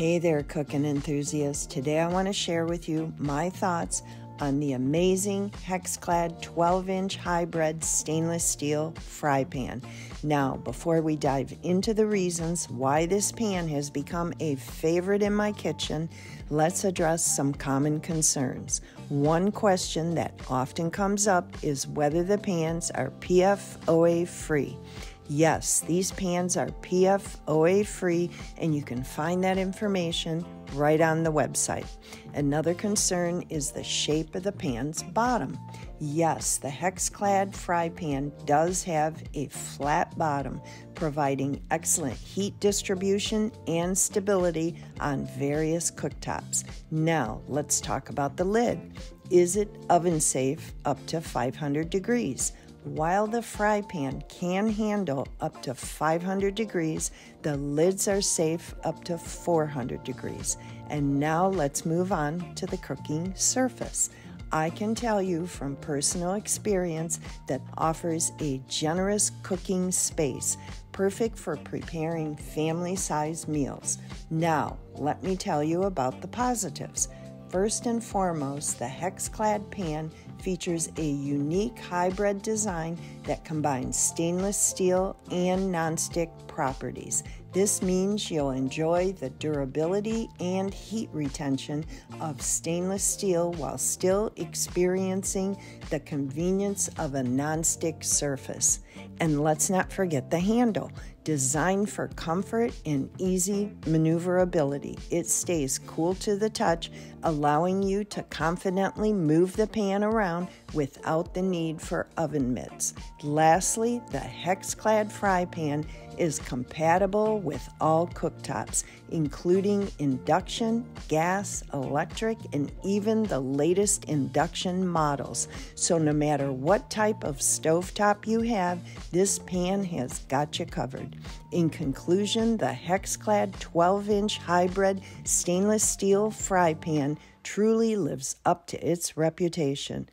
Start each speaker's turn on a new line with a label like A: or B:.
A: Hey there, cooking enthusiasts. Today I want to share with you my thoughts on the amazing Hexclad 12 inch hybrid stainless steel fry pan. Now, before we dive into the reasons why this pan has become a favorite in my kitchen, let's address some common concerns. One question that often comes up is whether the pans are PFOA free. Yes, these pans are PFOA free, and you can find that information right on the website. Another concern is the shape of the pan's bottom. Yes, the Hexclad fry pan does have a flat bottom, providing excellent heat distribution and stability on various cooktops. Now, let's talk about the lid. Is it oven safe up to 500 degrees? While the fry pan can handle up to 500 degrees, the lids are safe up to 400 degrees. And now let's move on to the cooking surface. I can tell you from personal experience that offers a generous cooking space, perfect for preparing family sized meals. Now, let me tell you about the positives. First and foremost, the hex-clad pan features a unique hybrid design that combines stainless steel and nonstick properties. This means you'll enjoy the durability and heat retention of stainless steel while still experiencing the convenience of a nonstick surface. And let's not forget the handle. Designed for comfort and easy maneuverability, it stays cool to the touch, allowing you to confidently move the pan around without the need for oven mitts. Lastly, the hex clad fry pan is compatible with all cooktops, including induction, gas, electric, and even the latest induction models. So, no matter what type of stovetop you have, this pan has got you covered. In conclusion, the Hexclad 12 inch hybrid stainless steel fry pan truly lives up to its reputation.